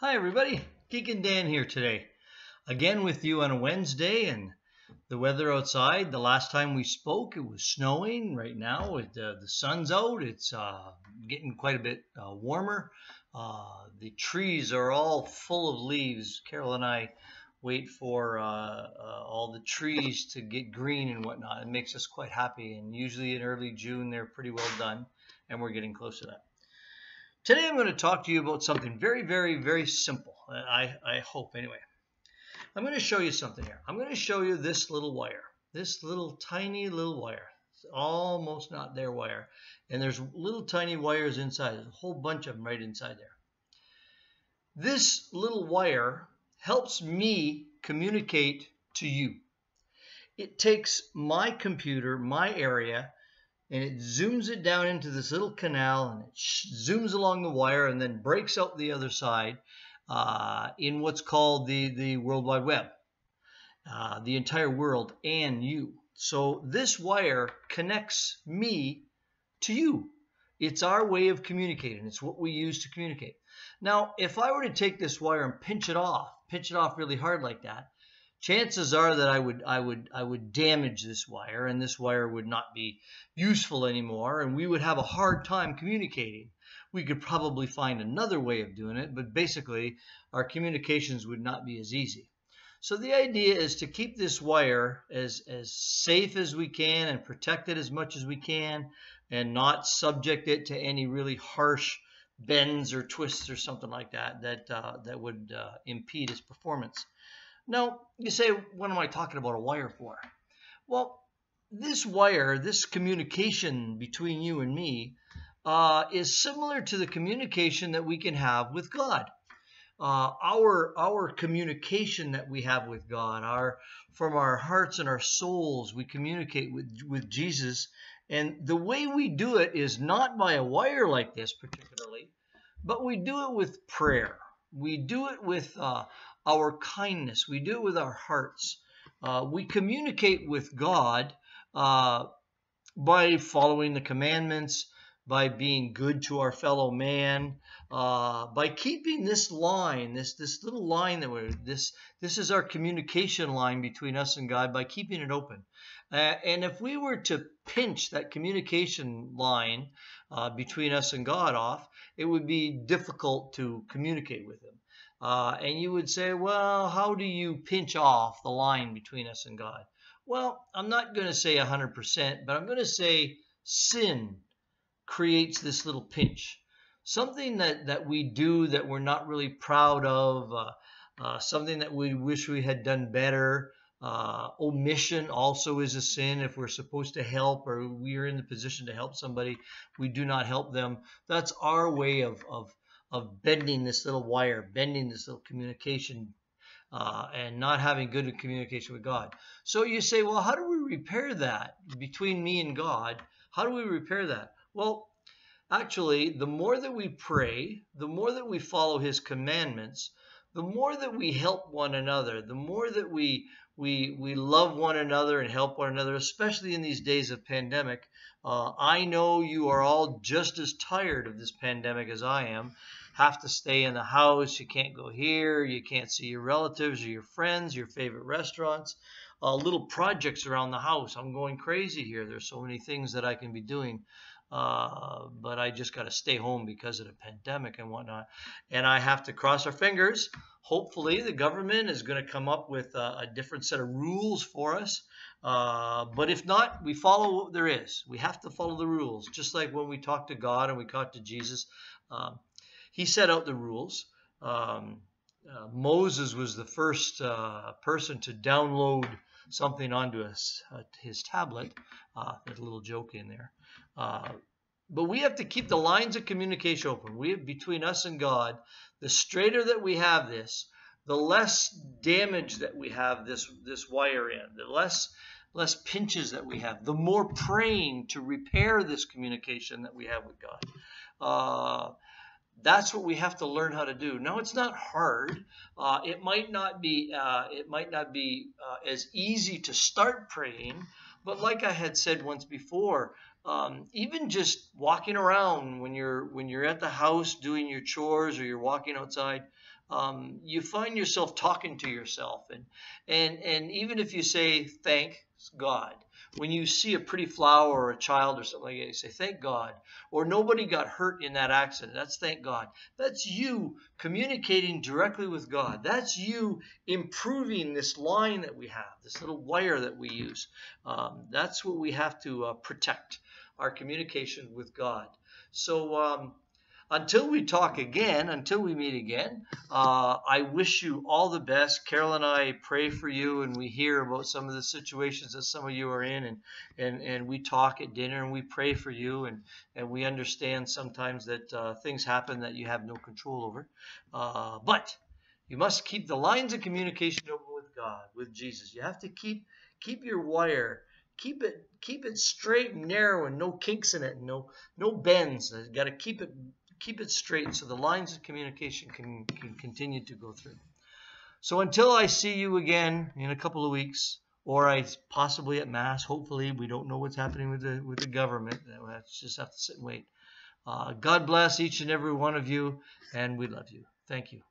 Hi, everybody. Deacon Dan here today. Again with you on a Wednesday and the weather outside. The last time we spoke, it was snowing. Right now, it, uh, the sun's out. It's uh, getting quite a bit uh, warmer. Uh, the trees are all full of leaves. Carol and I wait for uh, uh, all the trees to get green and whatnot. It makes us quite happy. And usually in early June, they're pretty well done, and we're getting close to that. Today I'm going to talk to you about something very, very, very simple. I, I hope anyway. I'm going to show you something here. I'm going to show you this little wire, this little tiny little wire. It's almost not there wire. And there's little tiny wires inside. There's a whole bunch of them right inside there. This little wire helps me communicate to you. It takes my computer, my area, and it zooms it down into this little canal and it zooms along the wire and then breaks out the other side uh, in what's called the, the World Wide Web, uh, the entire world and you. So this wire connects me to you. It's our way of communicating. It's what we use to communicate. Now, if I were to take this wire and pinch it off, pinch it off really hard like that, chances are that I would I would I would damage this wire and this wire would not be useful anymore and we would have a hard time communicating. We could probably find another way of doing it, but basically our communications would not be as easy. So the idea is to keep this wire as, as safe as we can and protect it as much as we can and not subject it to any really harsh bends or twists or something like that that, uh, that would uh, impede its performance. Now, you say, what am I talking about a wire for? Well, this wire, this communication between you and me, uh, is similar to the communication that we can have with God. Uh, our our communication that we have with God, our from our hearts and our souls, we communicate with with Jesus, and the way we do it is not by a wire like this particularly, but we do it with prayer. We do it with uh, our kindness. We do it with our hearts. Uh, we communicate with God uh, by following the commandments, by being good to our fellow man, uh, by keeping this line, this this little line that we're this this is our communication line between us and God by keeping it open. Uh, and if we were to pinch that communication line uh, between us and God off, it would be difficult to communicate with Him. Uh, and you would say, well, how do you pinch off the line between us and God? Well, I'm not going to say 100%, but I'm going to say sin creates this little pinch. Something that, that we do that we're not really proud of, uh, uh, something that we wish we had done better. Uh, omission also is a sin. If we're supposed to help or we are in the position to help somebody, we do not help them. That's our way of, of of bending this little wire, bending this little communication, uh, and not having good communication with God. So you say, well, how do we repair that between me and God? How do we repair that? Well, actually, the more that we pray, the more that we follow His commandments, the more that we help one another, the more that we we we love one another and help one another, especially in these days of pandemic. Uh, I know you are all just as tired of this pandemic as I am, have to stay in the house. You can't go here. You can't see your relatives or your friends, your favorite restaurants. Uh, little projects around the house. I'm going crazy here. There's so many things that I can be doing. Uh, but I just got to stay home because of the pandemic and whatnot. And I have to cross our fingers. Hopefully, the government is going to come up with a, a, different set of rules for us. Uh, but if not, we follow what there is. We have to follow the rules, just like when we talk to God and we talk to Jesus. Um, he set out the rules. Um, uh, Moses was the first uh, person to download something onto his, uh, his tablet. Uh, there's a little joke in there. Uh, but we have to keep the lines of communication open. We between us and God, the straighter that we have this, the less damage that we have this this wire in, the less less pinches that we have, the more praying to repair this communication that we have with God. That's what we have to learn how to do. Now, it's not hard. Uh, it might not be. Uh, it might not be uh, as easy to start praying, but like I had said once before, um, even just walking around when you're when you're at the house doing your chores or you're walking outside, um, you find yourself talking to yourself, and and and even if you say thank God, when you see a pretty flower or a child or something like that, you say thank God, or nobody got hurt in that accident. That's thank God. That's you communicating directly with God. That's you improving this line that we have, this little wire that we use. Um, that's what we have to uh, protect our communication with God. So um, until we talk again, until we meet again, uh, I wish you all the best. Carol and I pray for you, and we hear about some of the situations that some of you are in, and and, and we talk at dinner, and we pray for you, and, and we understand sometimes that uh, things happen that you have no control over. Uh, but you must keep the lines of communication open with God, with Jesus. You have to keep keep your wire keep it keep it straight and narrow and no kinks in it no no bends got to keep it keep it straight so the lines of communication can, can continue to go through. So until I see you again in a couple of weeks, or I possibly at mass, hopefully we don't know what's happening with the with the government. we just have to sit and wait. Uh, God bless each and every one of you, and we love you. Thank you.